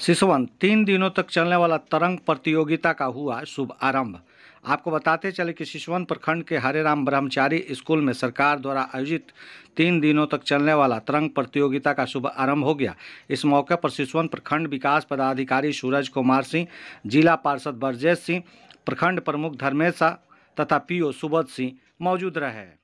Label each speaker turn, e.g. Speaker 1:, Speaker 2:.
Speaker 1: सिसवन, तीन दिनों तक चलने वाला तरंग प्रतियोगिता का हुआ शुभ आरंभ। आपको बताते चले कि सिसवन प्रखंड के हरेराम ब्रह्मचारी स्कूल में सरकार द्वारा आयोजित तीन दिनों तक चलने वाला तरंग प्रतियोगिता का शुभ आरंभ हो गया। इस मौके पर सिसवन प्रखंड विकास पदाधिकारी सूरज कुमार सिंह, जिला पार्षद ब्रजेश सिंह, प्रखंड प्रमुख धर्मेश शाह तथा पीओ सुबोध सिंह मौजूद रहे।